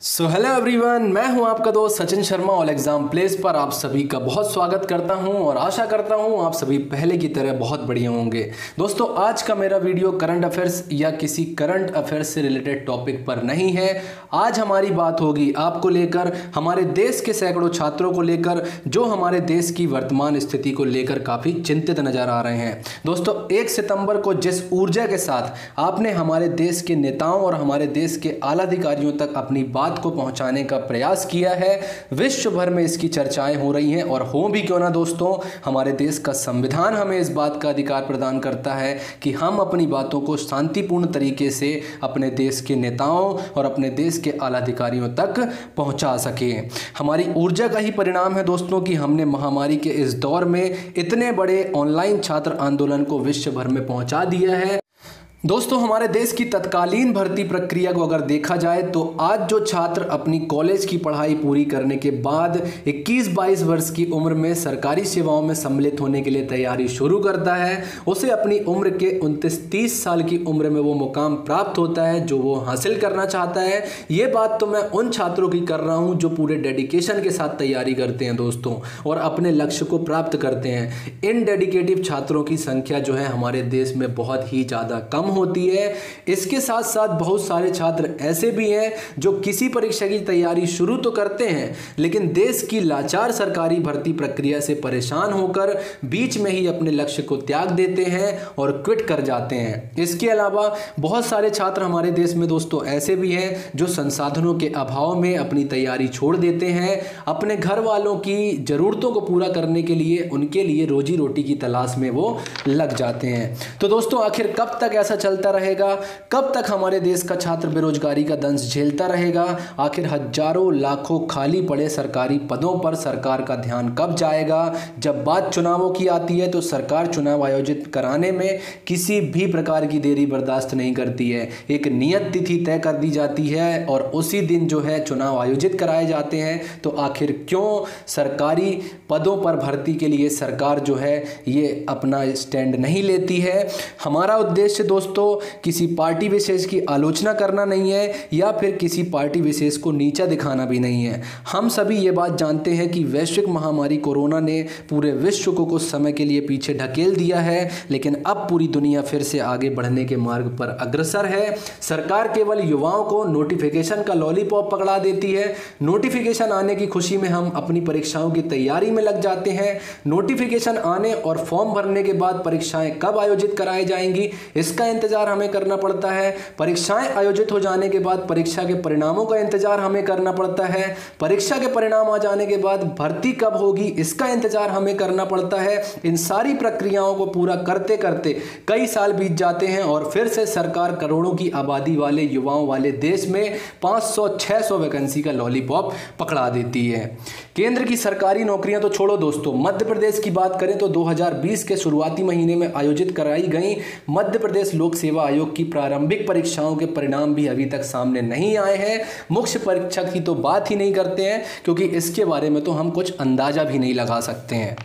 So hello everyone मैं हूँ आपका दोस्त Sachin Sharma all exam place पर आप सभी का बहुत स्वागत करता हूँ और आशा करता हूँ आप सभी पहले की तरह बहुत बढ़िया होंगे। दोस्तों, आज का मेरा वीडियो करंट अफेयर्स या किसी करंट अफेयर्स से रिलेटेड टॉपिक पर नहीं है। आज हमारी बात होगी आपको लेकर, हमारे देश के सैकड़ों छात्रों को लेकर, जो हमारे देश की वर्तमान स्थिति को लेकर काफ़ी चिंतित नज़र आ रहे हैं। दोस्तों, एक सितंबर को जिस ऊर्जा के साथ आपने हमारे देश के नेताओं और हमारे देश के आला अधिकारियों तक अपनी बात बात को पहुँचाने का प्रयास किया है। विश्व भर में इसकी चर्चाएँ हो रही हैं और हो भी क्यों ना दोस्तों? हमारे देश का संविधान हमें इस बात का अधिकार प्रदान करता है कि हम अपनी बातों को शांतिपूर्ण तरीके से अपने देश के नेताओं और अपने देश के आला अधिकारियों तक पहुँचा सकें। हमारी ऊर्जा का ही परिणाम है दोस्तों कि हमने महामारी के इस दौर में इतने बड़े ऑनलाइन छात्र आंदोलन को विश्व भर में पहुँचा दिया है। दोस्तों, हमारे देश की तत्कालीन भर्ती प्रक्रिया को अगर देखा जाए तो आज जो छात्र अपनी कॉलेज की पढ़ाई पूरी करने के बाद 21-22 वर्ष की उम्र में सरकारी सेवाओं में सम्मिलित होने के लिए तैयारी शुरू करता है, उसे अपनी उम्र के उनतीस तीस साल की उम्र में वो मुकाम प्राप्त होता है जो वो हासिल करना चाहता है। ये बात तो मैं उन छात्रों की कर रहा हूँ जो पूरे डेडिकेशन के साथ तैयारी करते हैं दोस्तों और अपने लक्ष्य को प्राप्त करते हैं। इन डेडिकेटिव छात्रों की संख्या जो है हमारे देश में बहुत ही ज़्यादा कम होती है। इसके साथ साथ बहुत सारे छात्र ऐसे भी हैं जो किसी परीक्षा की तैयारी शुरू तो करते हैं, लेकिन देश की लाचार सरकारी भर्ती प्रक्रिया से परेशान होकर बीच में ही अपने लक्ष्य को त्याग देते हैं और क्विट कर जाते हैं। इसके अलावा बहुत सारे छात्र हमारे देश में दोस्तों ऐसे भी हैं जो संसाधनों के अभाव में अपनी तैयारी छोड़ देते हैं। अपने घर वालों की ज़रूरतों को पूरा करने के लिए, उनके लिए रोजी रोटी की तलाश में वो लग जाते हैं। तो दोस्तों, आखिर कब तक ऐसा चलता रहेगा। कब तक हमारे देश का छात्र बेरोजगारी का दंश झेलता रहेगा? आखिर हज़ारों लाखों खाली पड़े सरकारी पदों पर सरकार का ध्यान कब जाएगा? जब बात चुनावों की आती है तो सरकार चुनाव आयोजित कराने में किसी भी प्रकार की देरी बर्दाश्त नहीं करती है। एक नियत तिथि तय कर दी जाती है और उसी दिन जो है चुनाव आयोजित कराए जाते हैं। तो आखिर क्यों सरकारी पदों पर भर्ती के लिए सरकार जो है ये अपना स्टैंड नहीं लेती है? हमारा उद्देश्य दोस्तों दोस्तों, किसी पार्टी विशेष की आलोचना करना नहीं है, या फिर किसी पार्टी विशेष को नीचा दिखाना भी नहीं है। हम सभी ये बात जानते हैं कि वैश्विक महामारी कोरोना ने पूरे विश्व को कुछ समय के लिए पीछे ढकेल दिया है, लेकिन अब पूरी दुनिया फिर से आगे बढ़ने के मार्ग पर अग्रसर है। सरकार केवल युवाओं को नोटिफिकेशन का लॉलीपॉप पकड़ा देती है। नोटिफिकेशन आने की खुशी में हम अपनी परीक्षाओं की तैयारी में लग जाते हैं। नोटिफिकेशन आने और फॉर्म भरने के बाद परीक्षाएँ कब आयोजित कराई जाएँगी, इसका इंतज़ार हमें करना पड़ता है। परीक्षाएँ आयोजित हो जाने के बाद परीक्षा के परिणामों का इंतज़ार हमें करना पड़ता है। परीक्षा के परिणाम आ जाने के बाद भर्ती कब होगी, इसका इंतज़ार हमें करना पड़ता है। इन सारी प्रक्रियाओं को पूरा करते करते कई साल बीत जाते हैं और फिर से सरकार करोड़ों की आबादी वाले युवाओं वाले देश में 500 600 वैकेंसी का लॉलीपॉप पकड़ा देती है। केंद्र की सरकारी नौकरियाँ तो छोड़ो दोस्तों, मध्य प्रदेश की बात करें तो 2020 के शुरुआती महीने में आयोजित कराई गई। मध्य प्रदेश लोक सेवा आयोग की प्रारंभिक परीक्षाओं के परिणाम भी अभी तक सामने नहीं आए हैं। मुख्य परीक्षा की तो बात ही नहीं करते हैं, क्योंकि इसके बारे में तो हम कुछ अंदाज़ा भी नहीं लगा सकते हैं।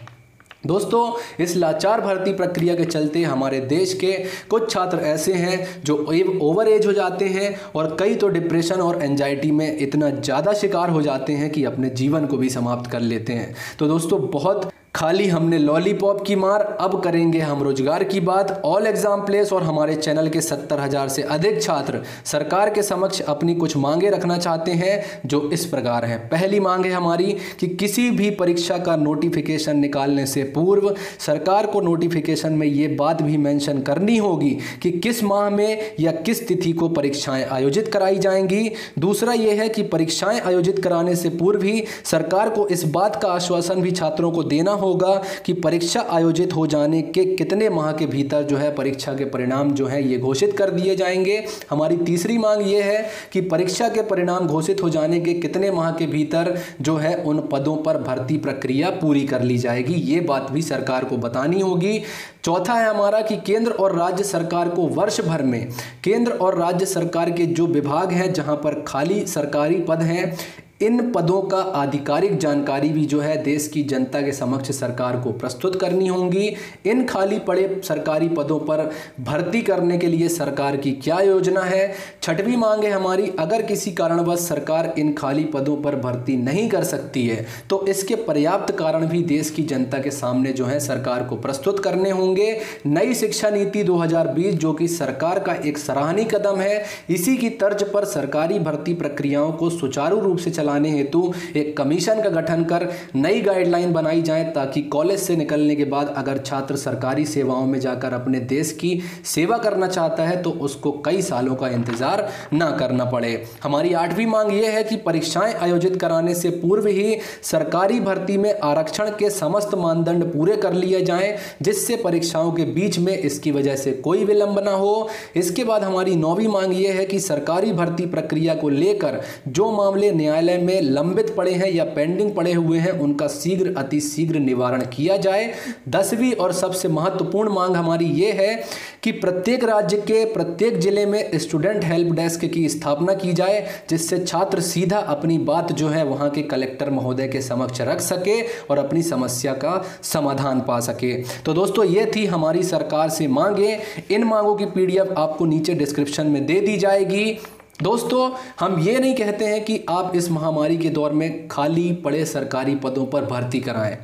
दोस्तों, इस लाचार भर्ती प्रक्रिया के चलते हमारे देश के कुछ छात्र ऐसे हैं जो ओवर एज हो जाते हैं और कई तो डिप्रेशन और एंजाइटी में इतना ज़्यादा शिकार हो जाते हैं कि अपने जीवन को भी समाप्त कर लेते हैं। तो दोस्तों, बहुत खाली हमने लॉलीपॉप की मार, अब करेंगे हम रोज़गार की बात। ऑल एग्ज़ाम प्लेस और हमारे चैनल के सत्तर हज़ार से अधिक छात्र सरकार के समक्ष अपनी कुछ मांगे रखना चाहते हैं, जो इस प्रकार है। पहली मांग है हमारी कि किसी भी परीक्षा का नोटिफिकेशन निकालने से पूर्व सरकार को नोटिफिकेशन में ये बात भी मेंशन करनी होगी कि किस माह में या किस तिथि को परीक्षाएँ आयोजित कराई जाएँगी। दूसरा यह है कि परीक्षाएँ आयोजित कराने से पूर्व ही सरकार को इस बात का आश्वासन भी छात्रों को देना होगा कि परीक्षा आयोजित हो जाने के कितने माह के भीतर जो है परीक्षा के परिणाम जो है ये घोषित कर दिए जाएँगे। हमारी तीसरी मांग ये है कि परीक्षा के परिणाम घोषित हो जाने के कितने माह के भीतर जो है उन पदों पर भर्ती प्रक्रिया पूरी कर ली जाएगी, ये बात भी सरकार को बतानी होगी। चौथा है हमारा कि केंद्र और राज्य सरकार को वर्ष भर में केंद्र और राज्य सरकार के जो विभाग हैं, जहाँ पर खाली सरकारी पद हैं इन पदों का आधिकारिक जानकारी भी जो है देश की जनता के समक्ष सरकार को प्रस्तुत करनी होंगी। इन खाली पड़े सरकारी पदों पर भर्ती करने के लिए सरकार की क्या योजना है? छठवीं मांग है हमारी, अगर किसी कारणवश सरकार इन खाली पदों पर भर्ती नहीं कर सकती है तो इसके पर्याप्त कारण भी देश की जनता के सामने जो है सरकार को प्रस्तुत करने होंगे। नई शिक्षा नीति 2020 जो कि सरकार का एक सराहनीय कदम है, इसी की तर्ज पर सरकारी भर्ती प्रक्रियाओं को सुचारू रूप से चलाने हेतु एक कमीशन का गठन कर नई गाइडलाइन बनाई जाए ताकि कॉलेज से निकलने के बाद अगर छात्र सरकारी सेवाओं में जाकर अपने देश की सेवा करना चाहता है तो उसको कई सालों का इंतज़ार ना करना पड़े। हमारी आठवीं मांग यह है कि परीक्षाएँ आयोजित कराने से पूर्व ही सरकारी भर्ती में आरक्षण के समस्त मानदंड पूरे कर लिए जाएँ, जिससे परीक्षाओं के बीच में इसकी वजह से कोई विलंब ना हो। इसके बाद हमारी नौवीं मांग यह है कि सरकारी भर्ती प्रक्रिया को लेकर जो मामले न्यायालय में लंबित पड़े हैं या पेंडिंग पड़े हुए हैं, उनका शीघ्र, अति शीघ्र निवारण किया जाए। दसवीं और सबसे महत्वपूर्ण मांग हमारी ये है कि प्रत्येक राज्य के, प्रत्येक ज़िले में स्टूडेंट हेल्प डेस्क की स्थापना की जाए, जिससे छात्र सीधा अपनी बात जो है वहाँ के कलेक्टर महोदय के समक्ष रख सके और अपनी समस्या का समाधान पा सके। तो दोस्तों, ये थी हमारी सरकार से मांगे। इन मांगों की पीडीएफ आपको नीचे डिस्क्रिप्शन में दे दी जाएगी। दोस्तों, हम ये नहीं कहते हैं कि आप इस महामारी के दौर में खाली पड़े सरकारी पदों पर भर्ती कराएँ।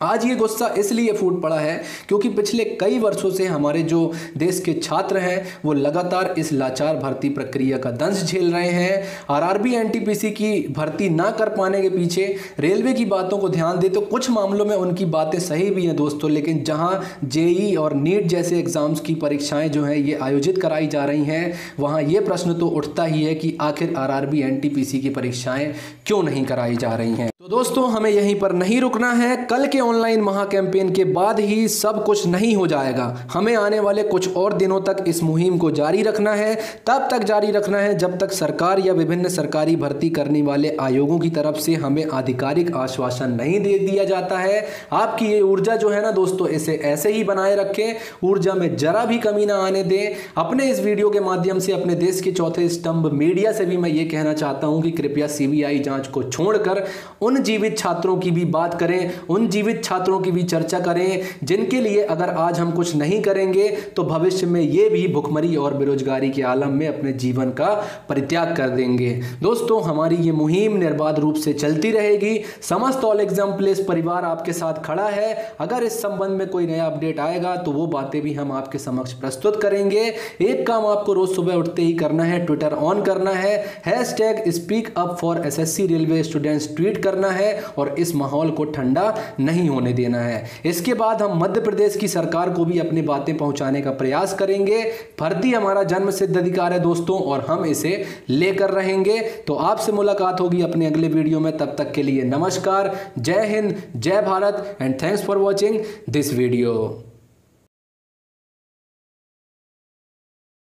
आज ये गुस्सा इसलिए फूट पड़ा है क्योंकि पिछले कई वर्षों से हमारे जो देश के छात्र हैं, वो लगातार इस लाचार भर्ती प्रक्रिया का दंश झेल रहे हैं। आरआरबी, एनटीपीसी की भर्ती ना कर पाने के पीछे रेलवे की बातों को ध्यान दे तो कुछ मामलों में उनकी बातें सही भी हैं दोस्तों, लेकिन जहाँ जेई और नीट जैसे एग्ज़ाम्स की परीक्षाएँ जो हैं, ये आयोजित कराई जा रही हैं, वहाँ ये प्रश्न तो उठता ही है कि आखिर आर एनटीपीसी की परीक्षाएँ क्यों नहीं कराई जा रही हैं। तो दोस्तों, हमें यहीं पर नहीं रुकना है। कल के ऑनलाइन महा कैंपेन के बाद ही सब कुछ नहीं हो जाएगा। हमें आने वाले कुछ और दिनों तक इस मुहिम को जारी रखना है। तब तक जारी रखना है जब तक सरकार या विभिन्न सरकारी भर्ती करने वाले आयोगों की तरफ़ से हमें आधिकारिक आश्वासन नहीं दे दिया जाता है। आपकी ये ऊर्जा जो है ना दोस्तों, इसे ऐसे ही बनाए रखें। ऊर्जा में जरा भी कमी ना आने दें। अपने इस वीडियो के माध्यम से अपने देश के चौथे स्तंभ मीडिया से भी मैं ये कहना चाहता हूँ कि कृपया सीबीआई जाँच को छोड़कर उन उन जीवित छात्रों की भी बात करें, उन जीवित छात्रों की भी चर्चा करें, जिनके लिए अगर आज हम कुछ नहीं करेंगे तो भविष्य में ये भी भुखमरी और बेरोजगारी के आलम में अपने जीवन का परित्याग कर देंगे। दोस्तों, हमारी ये मुहिम निर्बाध रूप से चलती रहेगी। समस्त ऑल एग्ज़ाम प्लेस परिवार आपके साथ खड़ा है। अगर इस संबंध में कोई नया अपडेट आएगा तो वो बातें भी हम आपके समक्ष प्रस्तुत करेंगे। एक काम आपको रोज सुबह उठते ही करना है ट्विटर ऑन करना है। Hashtag speak up for S railway students tweet करना करना है और इस माहौल को ठंडा नहीं होने देना है। इसके बाद हम मध्य प्रदेश की सरकार को भी अपनी बातें पहुँचाने का प्रयास करेंगे। भर्ती हमारा जन्म सिद्ध अधिकार है दोस्तों और हम इसे लेकर रहेंगे। तो आपसे मुलाकात होगी अपने अगले वीडियो में। तब तक के लिए नमस्कार। जय हिंद, जय Bharat and thanks for watching this video